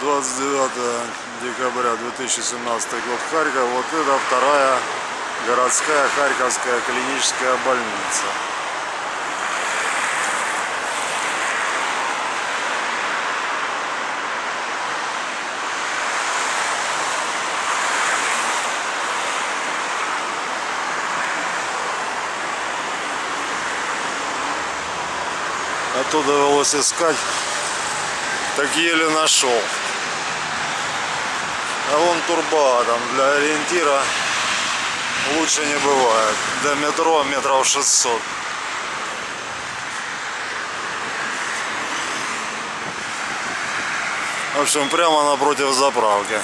29 декабря 2017 год Харьков. Вот это вторая городская Харьковская клиническая больница. А то довелось искать, так еле нашел. А вон турба там для ориентира лучше не бывает. До метро метров 600. В общем, прямо напротив заправки.